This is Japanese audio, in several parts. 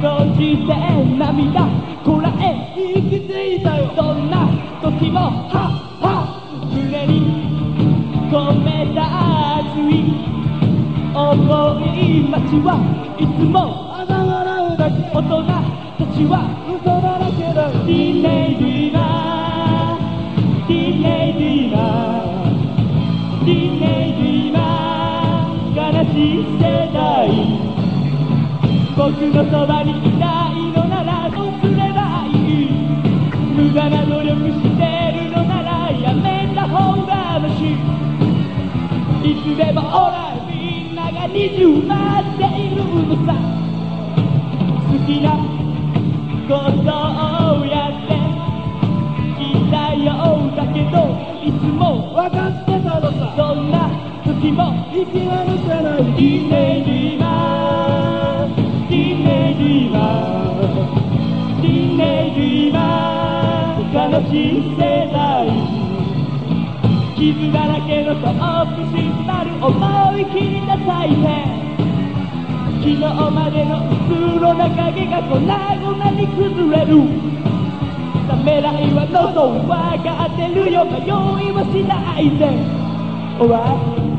人々そして涙こらえ行き着いたよそんな時もはっは胸に込めた熱い思い街はいつもあざ笑うだけ大人たちは嘘だらけだ。ティーネイジーなティーネイジーなティーネイジーな悲しい僕のそばにいたいのならどうすればいい無駄な努力してるのならやめた方がマシいつでもほらみんなが二重待っているのさ好きなことをやってきたようだけどいつも分かってたのさそんな時も息は抜かないティーネイジーマンティーネイジーマンティーネイジーマン悲しい世代。傷だらけのトップシスタル思い切りなさいね昨日までのうつろな影が粉々に崩れる。ためらいは喉分かってるよ迷いはしないで Alright ティ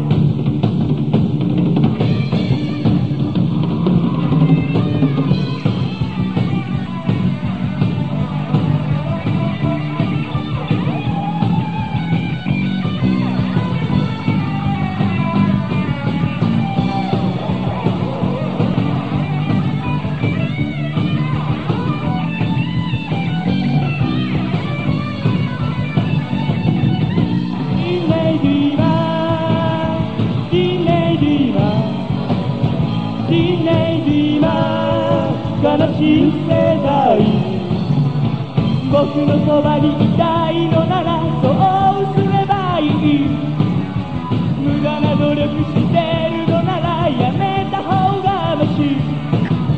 ン悲しい世代。僕のそばにいたいのならそうすればいい。無駄な努力してるのならやめた方がマシ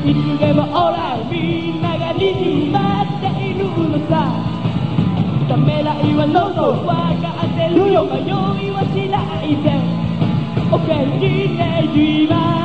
いつでもほらみんなが二重待っているのさ。ためらいは喉分かってるよ。迷いはしないで OK ティーネ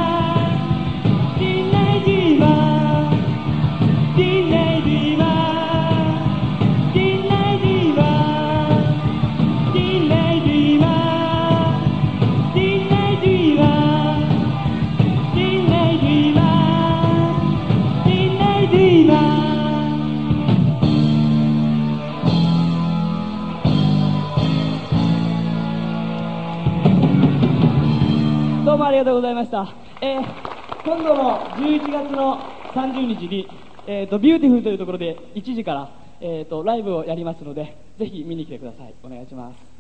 うもありがとうございました。えー今度の11月の30日に、えーと、ビューティフルというところで1時から、えーと、ライブをやりますので、ぜひ見に来てください。お願いします。